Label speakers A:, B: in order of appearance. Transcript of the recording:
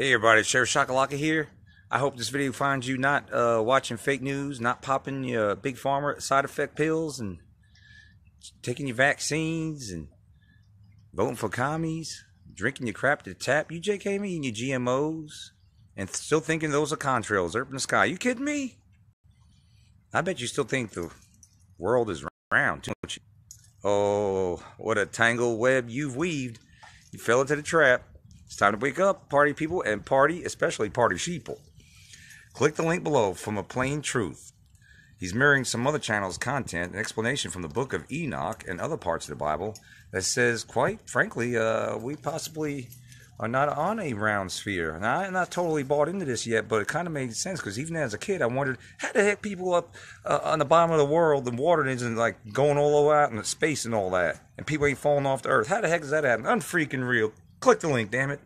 A: Hey everybody, Sheriff Shakalaka here. I hope this video finds you not uh, watching fake news, not popping your big pharma side effect pills, and taking your vaccines, and voting for commies, drinking your crap to the tap. You JK me and your GMOs, and still thinking those are contrails up in the sky. You kidding me? I bet you still think the world is round, don't you? Oh, what a tangled web you've weaved. You fell into the trap. It's time to wake up, party people, and party, especially party sheeple. Click the link below from Aplanetruth. He's mirroring some other channels' content, an explanation from the book of Enoch and other parts of the Bible that says, quite frankly, uh, we possibly are not on a round sphere. Now, I'm not totally bought into this yet, but it kind of made sense because even as a kid, I wondered how the heck people up uh, on the bottom of the world, the water isn't like going all the way out into space and all that, and people ain't falling off the earth. How the heck does that happen? Unfreaking real. Click the link, damn it.